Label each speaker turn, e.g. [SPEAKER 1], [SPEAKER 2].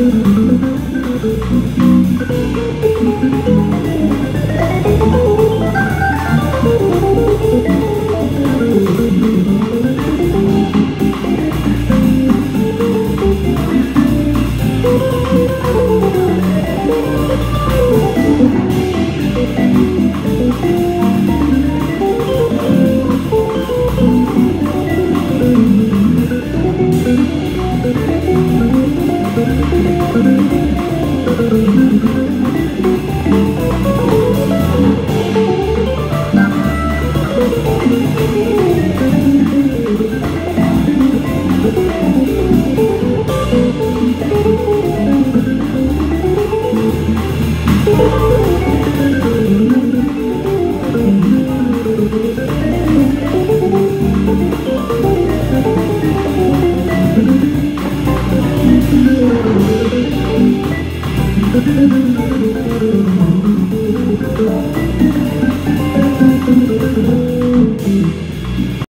[SPEAKER 1] Thank you.
[SPEAKER 2] Thank you. すごい